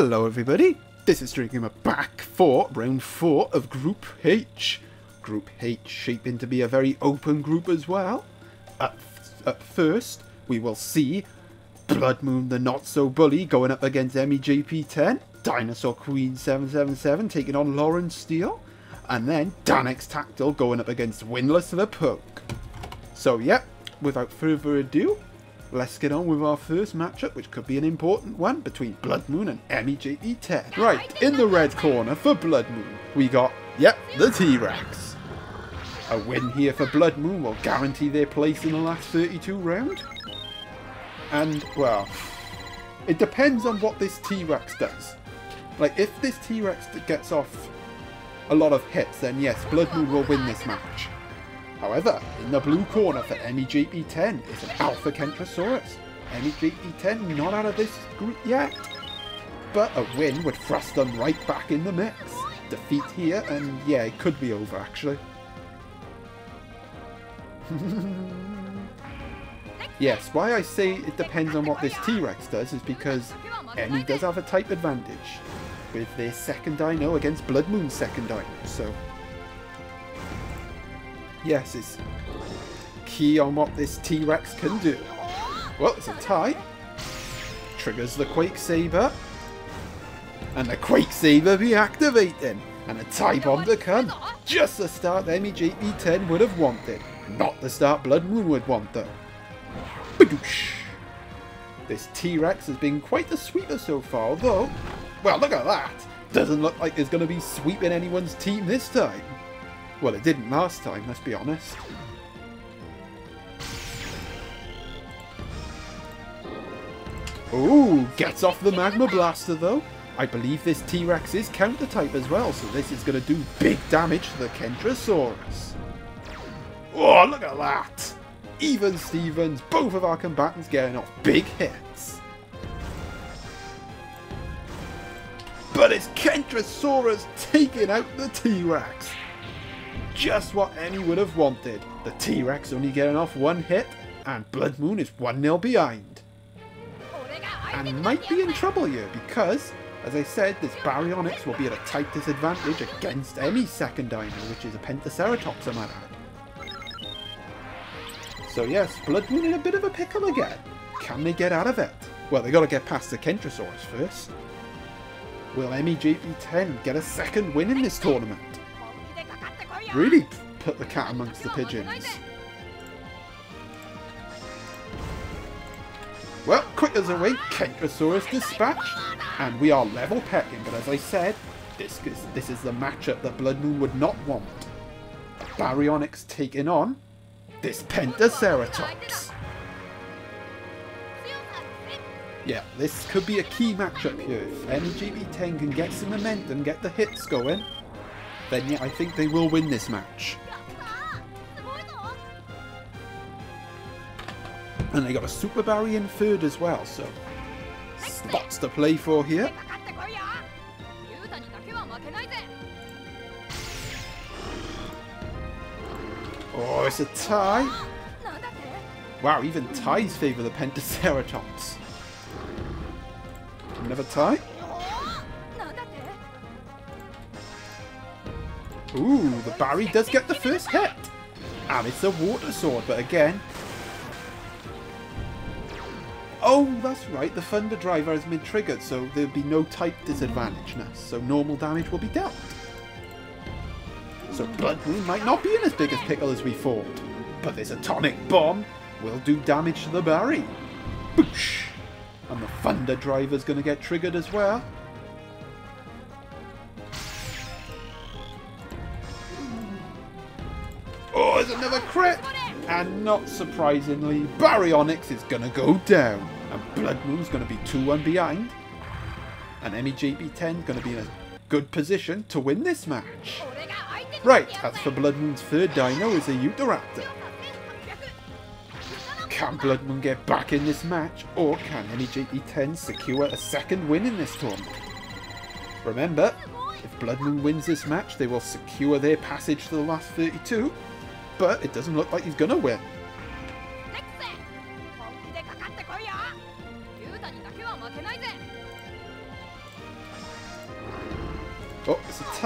Hello everybody, this is Dreamgamer back for round 4 of Group H. Group H shaping to be a very open group as well. At, at first, we will see Blood Moon the Not So Bully going up against EmiJP10, Dinosaur Queen 777 taking on Lauren Steel, and then Danxtactyl going up against Winless LePoke. So yeah, without further ado, Let's get on with our first matchup, which could be an important one between Blood Moon and EmiJP10. Right, in the red corner for Blood Moon, we got, yep, the T-Rex. A win here for Blood Moon will guarantee their place in the last 32 round. And, well, it depends on what this T-Rex does. Like, if this T-Rex gets off a lot of hits, then yes, Blood Moon will win this match. However, in the blue corner for EmiJP10 is an Alpha Kentrosaurus. EmiJP10 not out of this group yet, but a win would thrust them right back in the mix. Defeat here, and yeah, it could be over actually. yes, why I say it depends on what this T-Rex does is because Emmy does have a type advantage with their second dino against Blood Moon's second dino, so Yes, it's key on what this T-Rex can do. Well, it's a tie. Triggers the Quake Saber. And the Quake Saber be activating. And a tie bomb to come. Just the start EmiJP10 would have wanted. Not the start Blood Moon would want though. Badoosh. This T-Rex has been quite the sweeper so far, though. Well, look at that. Doesn't look like there's going to be sweeping anyone's team this time. Well, it didn't last time, let's be honest. Ooh, gets off the Magma Blaster though. I believe this T-Rex is counter-type as well, so this is going to do big damage to the Kentrosaurus. Oh, look at that! Even Stevens, both of our combatants getting off big hits. But it's Kentrosaurus taking out the T-Rex just what Emmy would have wanted. The T-Rex only getting off one hit, and Blood Moon is 1-0 behind. And might be in trouble here, because, as I said, this Baryonyx will be at a tight disadvantage against any second dino, which is a Pentaceratops, I might add. So yes, Blood Moon in a bit of a pickle again. Can they get out of it? Well, they got to get past the Kentrosaurus first. Will EmiJP10 get a second win in this tournament? Really put the cat amongst the pigeons. Well, quick as a wink, Kentrosaurus dispatched, and we are level pecking, but as I said, this is, this is the matchup that Blood Moon would not want. Baryonyx taking on this Pentaceratops. Yeah, this could be a key matchup here. If EmiJP10 can get some momentum, get the hits going, then yeah, I think they will win this match. And they got a Super Barry in third as well, so spots to play for here. Oh, it's a tie. Wow, even ties favour the Pentaceratops. Another tie. Ooh, the Barry does get the first hit. And it's a water sword, but again... Oh, that's right, the Thunder Driver has been triggered, so there'll be no type disadvantage now, so normal damage will be dealt. So Blood Moon might not be in as big a pickle as we thought, but this Atomic Bomb will do damage to the Barry. Boosh! And the Thunder Driver's going to get triggered as well. Not surprisingly, Baryonyx is going to go down. And Blood Moon's going to be 2-1 behind. And EmiJP10 going to be in a good position to win this match. Right, as for Blood Moon's third dino is a Utahraptor. Can Blood Moon get back in this match, or can EmiJP10 secure a second win in this tournament? Remember, if Blood Moon wins this match, they will secure their passage to the last 32, but it doesn't look like he's gonna win.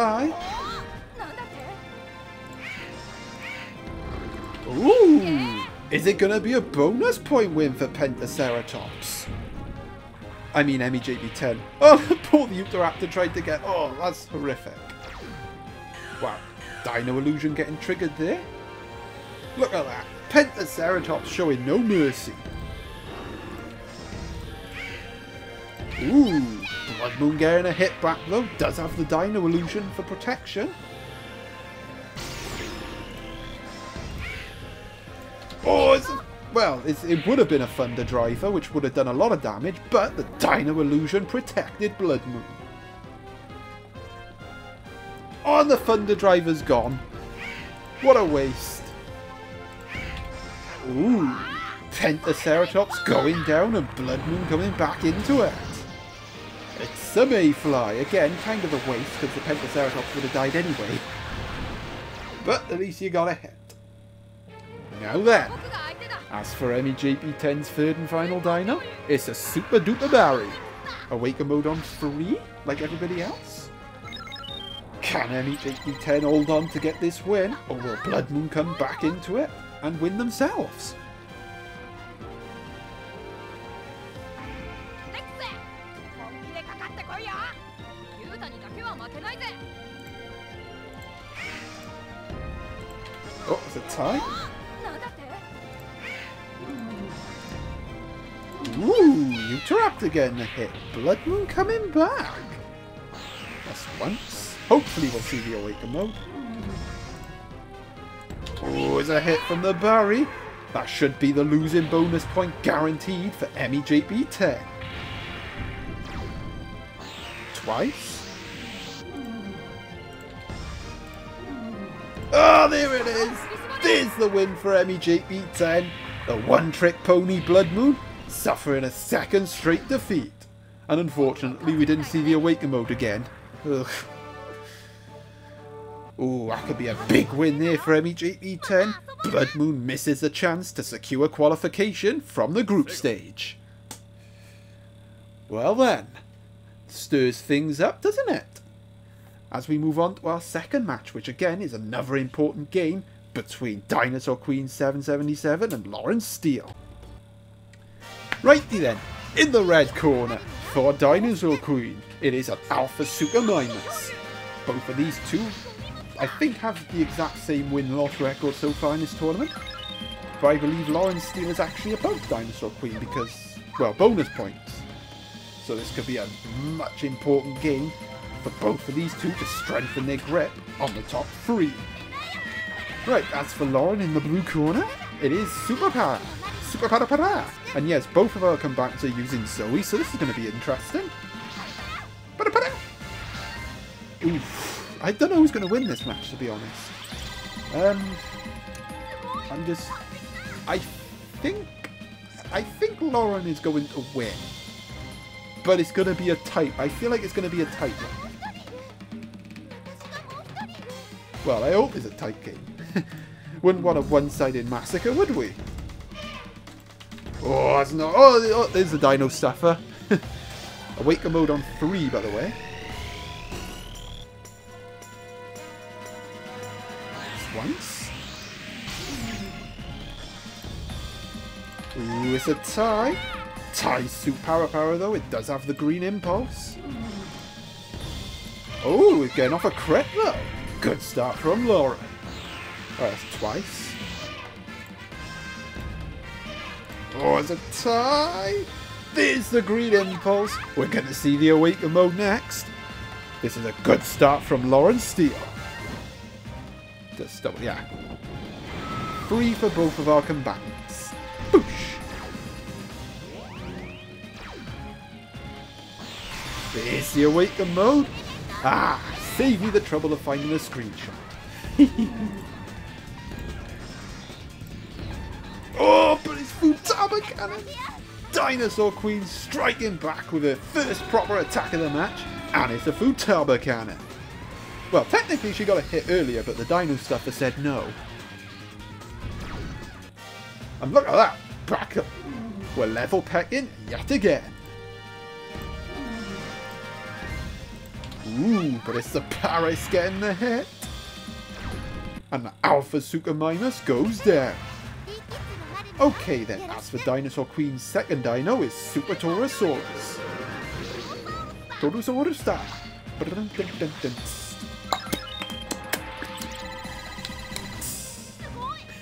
Oh. Ooh! Is it to be a bonus point win for Pentaceratops? I mean EmiJP10. Oh, poor the Utahraptor tried to get... Oh, that's horrific. Wow. Dino Illusion getting triggered there. Look at that. Pentaceratops showing no mercy. Ooh. Getting a hit back though. Does have the Dino Illusion for protection. Oh, it's well, it's, it would have been a Thunder Driver, which would have done a lot of damage, but the Dino Illusion protected Blood Moon. Oh, the Thunder Driver's gone. What a waste. Ooh. Pentaceratops going down and Blood Moon coming back into it. It's a Mayfly. Again, kind of a waste because the Pentaceratops would have died anyway. But at least you got a hit. Now then, as for EmiJP10's third and final dino, it's a super duper Barry. Awaken mode on free, like everybody else? Can EmiJP10 hold on to get this win, or will Blood Moon come back into it and win themselves? Tie? Ooh, Utahraptor getting a hit. Blood Moon coming back. That's once. Hopefully we'll see the Awaken mode. Oh, it's a hit from the Barry. That should be the losing bonus point guaranteed for EmiJP10. Twice. Oh, there it is. There's the win for EmiJP10. The one-trick pony Blood Moon suffering a second straight defeat. And unfortunately, we didn't see the Awaken mode again. Ugh. Ooh, that could be a big win there for EmiJP10. Blood Moon misses the chance to secure qualification from the group stage. Well then, stirs things up, doesn't it? As we move on to our second match, which again is another important game between Dinosaur Queen 777 and Lawrence Steele. Righty then, in the red corner for Dinosaur Queen, it is an Alpha Super Minus. Both of these two, I think, have the exact same win-loss record so far in this tournament. But I believe Lawrence Steele is actually above Dinosaur Queen because, well, bonus points. So this could be a much important game for both of these two to strengthen their grip on the top three. Right, as for Lauren in the blue corner, it is Superpower. Super Para Para. And yes, both of our combatants are using Zoe, so this is going to be interesting. Oof. I don't know who's going to win this match, to be honest. Um, I'm just... I think... I think Lauren is going to win. But it's going to be a tight... I feel like it's going to be a tight one. Well, I hope it's a tight game. Wouldn't want a one-sided massacre, would we? Oh, that's not... Oh, oh there's the Dino Stuffer. Awaken mode on 3, by the way. Once. Ooh, it's a tie. Tie suit power power, though. It does have the green impulse. Oh, we're getting off a crit, though. Good start from Lauren. Oh, that's twice. Oh, it's a tie! There's the green impulse. We're going to see the Awaken mode next. This is a good start from Lawrence Steele. Just, double, yeah. Free for both of our combatants. Boosh! There's the Awaken mode. Ah, save me the trouble of finding a screenshot. Cannon! Dinosaur Queen striking back with her first proper attack of the match, and it's a Futaba Cannon. Well, technically she got a hit earlier, but the Dino Stuffer said no. And look at that! Back up! We're level pecking yet again. Ooh, but it's the Paris getting the hit. And the Alpha Super Minus goes down. Okay then, as for Dinosaur Queen's second dino is Super Torosaurus. Torosaurus star.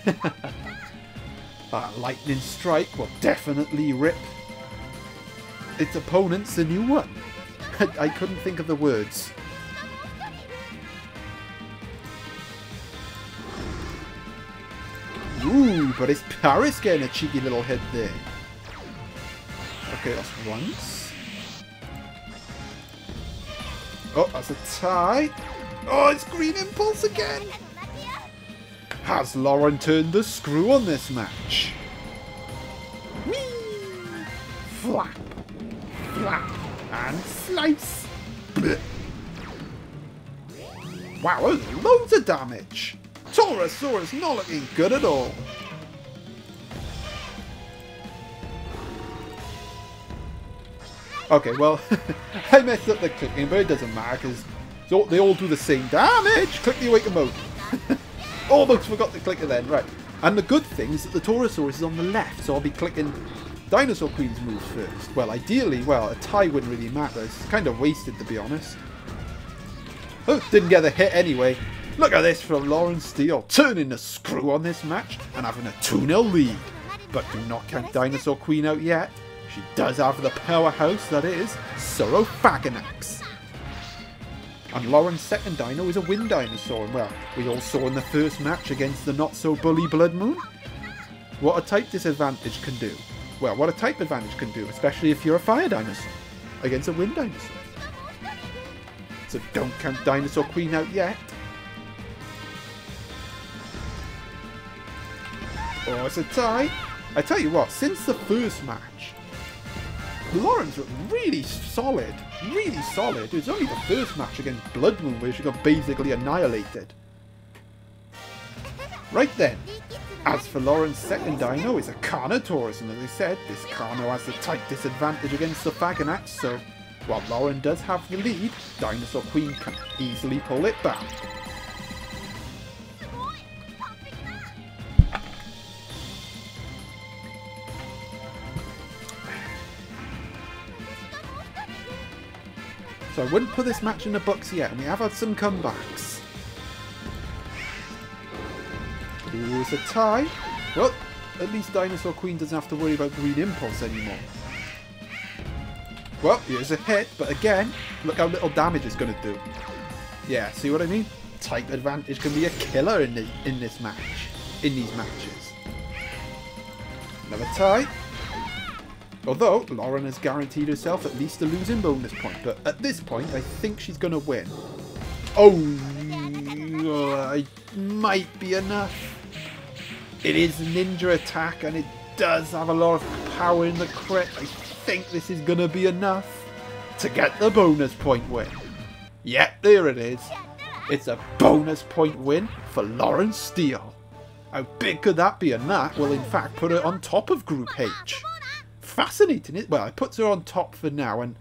that lightning strike will definitely rip its opponents a new one. I couldn't think of the words. But it's Paris getting a cheeky little hit there. Okay, that's once. Oh, that's a tie. Oh, it's Green Impulse again. Has Lauren turned the screw on this match? Whee! Flap. Flap. And slice. Blech. Wow, loads of damage. Torosaurus not looking good at all. Okay, well, I messed up the clicking, but it doesn't matter because they all do the same damage. Click the awaken mode. Almost forgot to click it then. Right. And the good thing is that the Torosaurus is on the left, so I'll be clicking Dinosaur Queen's moves first. Well, ideally, well, a tie wouldn't really matter. It's kind of wasted, to be honest. Oh, didn't get a hit anyway. Look at this from Lauren Steel, turning the screw on this match and having a 2-0 lead. But do not count Dinosaur Queen out yet. She does have the powerhouse that is Saurophaganax. And Lauren's second dino is a wind dinosaur, and well, we all saw in the first match against the not-so-bully Blood Moon what a type disadvantage can do. Well, what a type advantage can do, especially if you're a fire dinosaur against a wind dinosaur. So don't count Dinosaur Queen out yet. Oh, it's a tie. I tell you what, since the first match, Lauren's looked really solid. Really solid. It was only the first match against Blood Moon where she got basically annihilated. Right then, as for Lauren's second dino is a Carnotaurus, and as I said, this Carno has the tight disadvantage against the Faganax, so while Lauren does have the lead, Dinosaur Queen can easily pull it back. So I wouldn't put this match in the books yet, and we have had some comebacks. Ooh, it's a tie. Well, at least Dinosaur Queen doesn't have to worry about Green Impulse anymore. Well, here's a hit, but again, look how little damage it's going to do. Yeah, see what I mean? Type advantage can be a killer in, the, in this match. In these matches. Another tie. Although, Lauren has guaranteed herself at least a losing bonus point, but at this point, I think she's going to win. Oh, it might be enough. It is ninja attack, and it does have a lot of power in the crit. I think this is going to be enough to get the bonus point win. Yep, there it is. It's a bonus point win for Lauren Steel. How big could that be? And that will in fact put her on top of Group H fascinating. It well, it puts her on top for now, and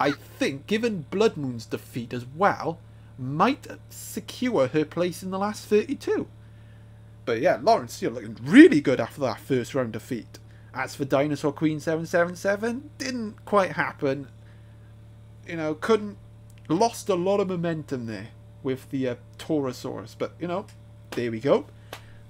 I think, given Blood Moon's defeat as well, might secure her place in the last 32. But yeah, Lawrence Steele looking really good after that first round defeat. As for Dinosaur Queen 777, didn't quite happen. You know, couldn't. Lost a lot of momentum there with the uh, Torosaurus. But, you know, there we go.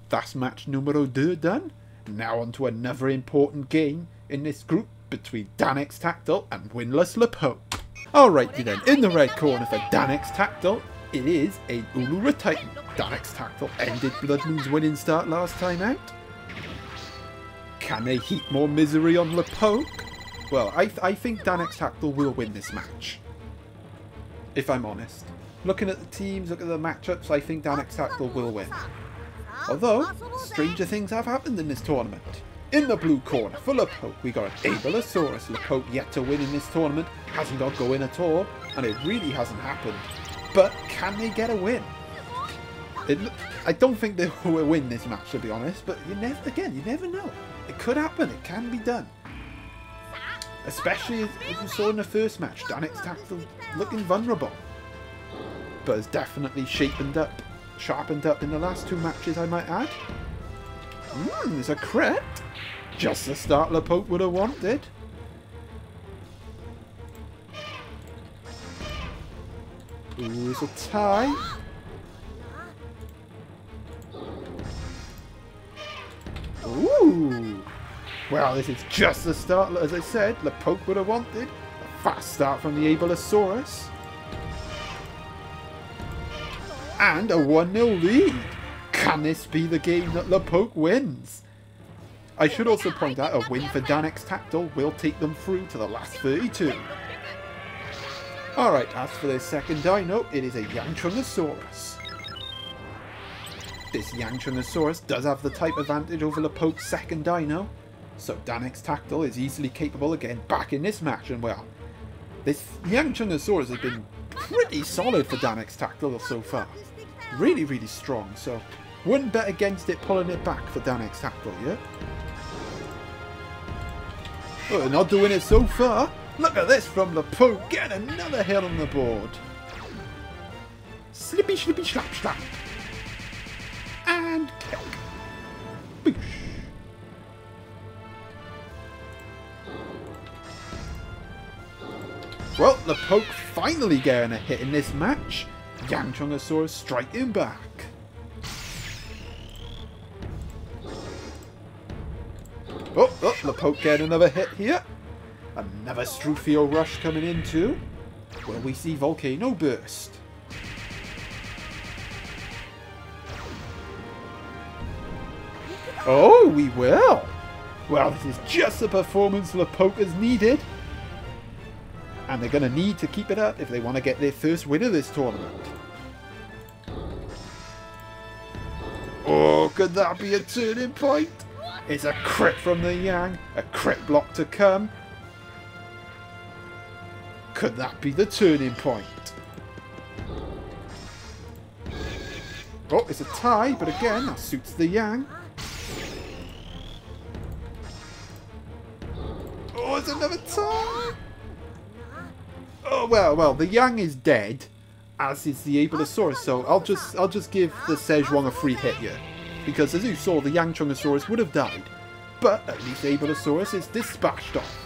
That's match numero deux done. Now on to another important game in this group between Danxtactyl and Winless Lepoke. Alrighty then, in the red corner for Danxtactyl, it is a Ulura Titan. Danxtactyl ended Blood Moon's winning start last time out. Can they heap more misery on Lepoke? Well, I, th I think Danxtactyl will win this match. If I'm honest. Looking at the teams, looking at the matchups, I think Danxtactyl will win. Although, stranger things have happened in this tournament. In the blue corner for Lepoke, we got an Abelisaurus. Lepoke yet to win in this tournament, hasn't got going at all, and it really hasn't happened. But can they get a win? It, I don't think they will win this match, to be honest, but you never, again, you never know. It could happen, it can be done. Especially as, you saw in the first match, Danxtactyl looking vulnerable. but has definitely shapened up, sharpened up in the last two matches, I might add. Mmm, there's a crit. Just the start LePoke would have wanted. Ooh, it's a tie. Ooh. Well, this is just the start, as I said, LePoke would have wanted. A fast start from the Abelisaurus. And a 1-0 lead. Can this be the game that LePoke wins? I should also point out a win for Danxtactyl will take them through to the last 32. Alright, as for their second dino, it is a Yangchuanosaurus. This Yangchuanosaurus does have the type advantage over LePoke's second dino, so Danxtactyl is easily capable getting back in this match, and well, this Yangchuanosaurus has been pretty solid for Danxtactyl so far. Really, really strong, so wouldn't bet against it pulling it back for Danxtactyl, yeah? Oh, they're not doing it so far. Look at this from LePoke, getting another hit on the board. Slippy, slippy, slap, slap. And kick. Boosh. Well, LePoke finally getting a hit in this match. Yangchuanosaurus striking back. Oh, oh, LePoke getting another hit here. Another Struthio rush coming in too. Will we see Volcano Burst? Oh, we will. Well, this is just the performance LePoke has needed. And they're going to need to keep it up if they want to get their first win of this tournament. Oh, could that be a turning point? It's a crit from the Yang, a crit block to come. Could that be the turning point? Oh, it's a tie, but again, that suits the Yang. Oh, it's another tie! Oh, well, well, the Yang is dead, as is the Abelisaurus, so I'll just I'll just give the Szechuan a free hit here. Because as you saw, the Yangchuanosaurus would have died, but at least Abelisaurus is dispatched off.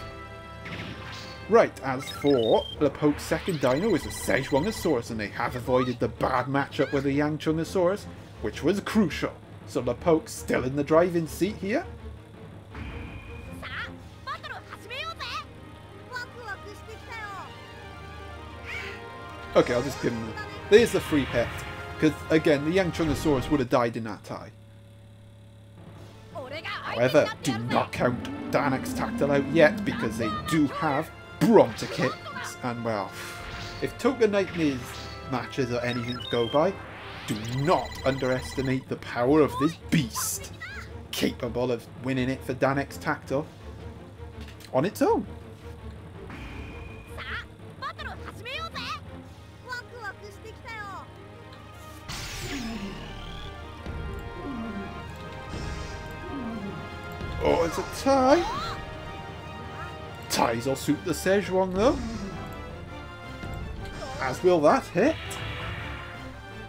Right, as for LePoke's second dino is a Szechuanosaurus, and they have avoided the bad matchup with the Yangchuanosaurus, which was crucial. So LePoke's still in the driving seat here. Okay, I'll just give him... The, There's the free pet. Because, again, the Yangchuanosaurus would have died in that tie. However, do not count Danxtactyl out yet, because they do have Brontokins. And, well, if Token Nightmare's matches are anything to go by, do not underestimate the power of this beast. Capable of winning it for Danxtactyl on its own. Oh, it's a tie. Ties will suit the Szechuan though. As will that hit.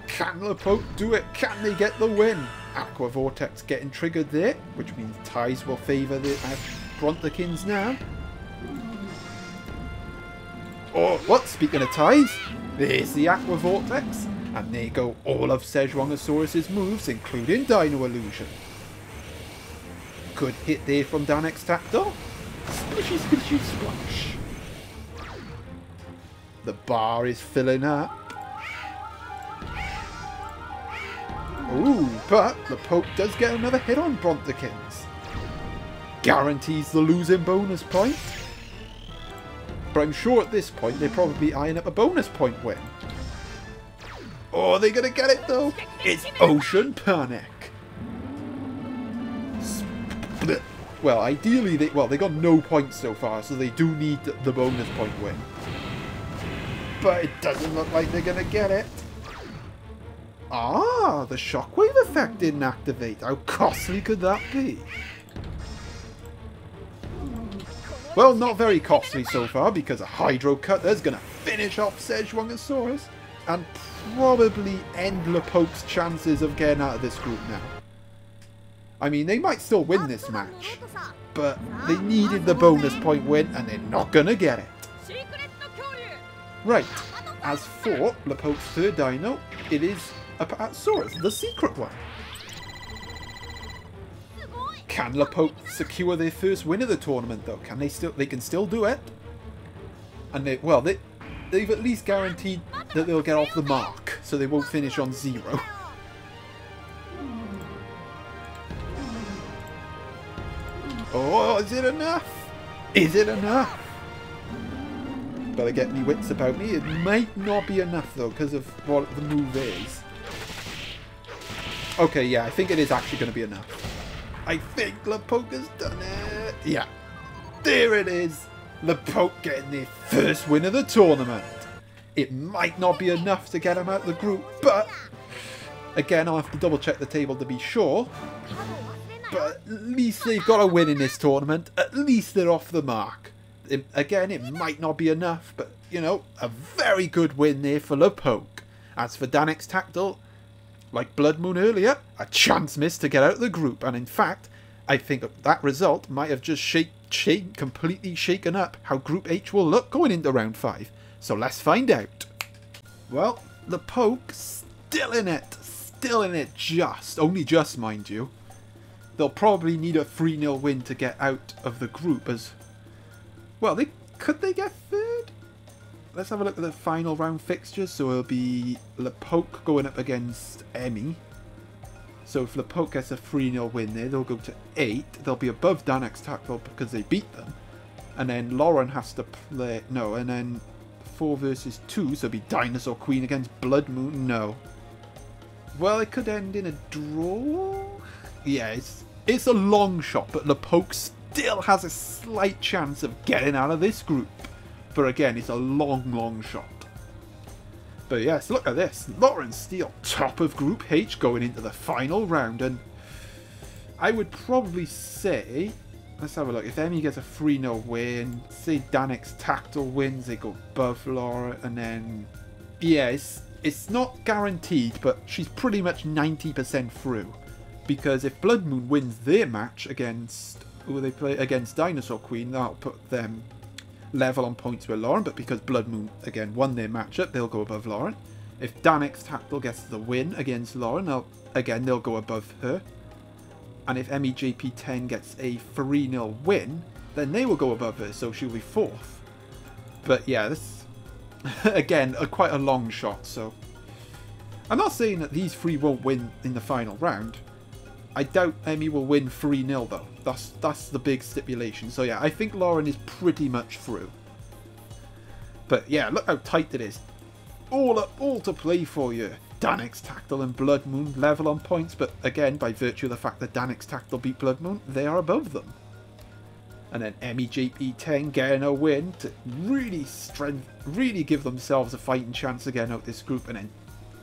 Can LePoke do it? Can they get the win? Aqua Vortex getting triggered there, which means ties will favour the uh, Brontokins now. Oh, what? Speaking of ties, there's the Aqua Vortex. And there go all of Szechuanosaurus' moves, including Dino Illusion. Good hit there from Danxtactyl. Splishy, splishy, splash. The bar is filling up. Ooh, but LePoke does get another hit on Brontokins. Guarantees the losing bonus point. But I'm sure at this point they're probably eyeing up a bonus point win. Oh, are they going to get it though? It's Ocean Panic. Well, ideally, they well they got no points so far, so they do need the bonus point win. But it doesn't look like they're going to get it. Ah, the shockwave effect didn't activate. How costly could that be? Well, not very costly so far because a Hydro Cutter is going to finish off Szechuanosaurus and probably end Lepoke's chances of getting out of this group now. I mean, they might still win this match, but they needed the bonus point win and they're not going to get it. Right, as for Lepoke's third dino, it is a Apatosaurus, uh, the secret one. Can Lepoke secure their first win of the tournament though? Can they still? They can still do it. And they, well, they, they've at least guaranteed that they'll get off the mark, so they won't finish on zero. Oh, is it enough? Is it enough? Better get me wits about me. It might not be enough though, because of what the move is. Okay, yeah, I think it is actually going to be enough. I think Lepoke has done it. Yeah. There it is. Lepoke getting their first win of the tournament. It might not be enough to get him out of the group, but again, I'll have to double check the table to be sure. But at least they've got a win in this tournament. At least they're off the mark. It, again, it might not be enough, but, you know, a very good win there for Lepoke. As for Danxtactyl, like Blood Moon earlier, a chance missed to get out of the group. And in fact, I think that result might have just shake, shake, completely shaken up how Group H will look going into round 5. So let's find out. Well, Lepoke still in it. Still in it just. Only just, mind you. They'll probably need a 3-0 win to get out of the group as... Well, they could they get third? Let's have a look at the final round fixtures. So it'll be Lepoke going up against Emmy. So if Lepoke gets a 3-0 win there, they'll go to 8. They'll be above Danxtactyl because they beat them. And then Lauren has to play... No, and then 4 versus 2, so it'll be Dinosaur Queen against Blood Moon. No. Well, it could end in a draw? Yeah, it's a long shot, but Lepoke still has a slight chance of getting out of this group. But again, it's a long, long shot. But yes, look at this. Lauren Steel, top of Group H going into the final round. And I would probably say, let's have a look. If Emmy gets a 3-0 win, say Danxtactyl wins, they go above Laura. And then, yeah, it's, it's not guaranteed, but she's pretty much 90% through because if Blood Moon wins their match against who they play against Dinosaur Queen, that'll put them level on points with Lauren. But because Blood Moon again won their matchup, they'll go above Lauren. If Danxtactyl gets the win against Lauren, they'll, again they'll go above her. And if EmiJP10 gets a 3-0 win, then they will go above her, so she'll be fourth. But yeah, this again a, quite a long shot. So I'm not saying that these three won't win in the final round. I doubt Emmy will win 3-0 though. That's that's the big stipulation. So yeah, I think Lauren is pretty much through. But yeah, look how tight it is. All, all to play for you. Danix Danxtactyl and Blood Moon level on points, but again, by virtue of the fact that Danxtactyl beat Blood Moon, they are above them. And then EmiJP10 getting a win to really strength, really give themselves a fighting chance get out this group, and then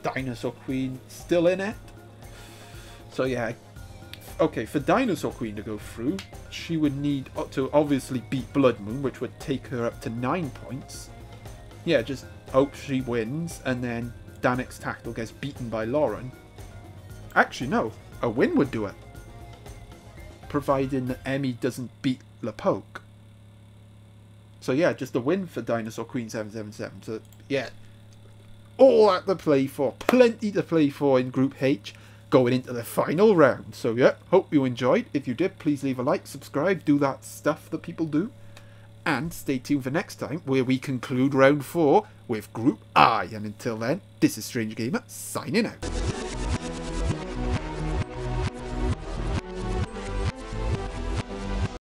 Dinosaur Queen still in it. So yeah, okay, for Dinosaur Queen to go through, she would need to obviously beat Blood Moon, which would take her up to 9 points. Yeah, just hope she wins, and then Danxtactyl gets beaten by Lauren. Actually, no. A win would do it. Providing that Emmy doesn't beat Lepoke. So yeah, just a win for Dinosaur Queen 777. So yeah, all at the play for. Plenty to play for in Group H going into the final round. So yeah, hope you enjoyed. If you did, please leave a like, subscribe, do that stuff that people do. And stay tuned for next time where we conclude round 4 with Group I. And until then, this is Strange Gamer signing out.